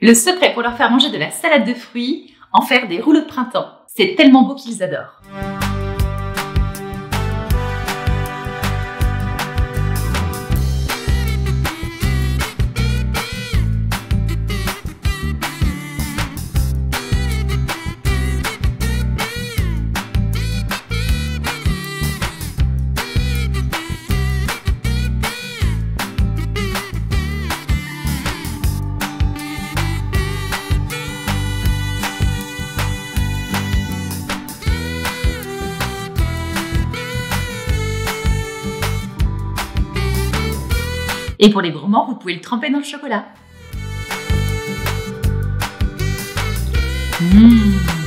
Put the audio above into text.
Le secret pour leur faire manger de la salade de fruits, en faire des rouleaux de printemps. C'est tellement beau qu'ils adorent. Et pour les gourmands, vous pouvez le tremper dans le chocolat. Mmh.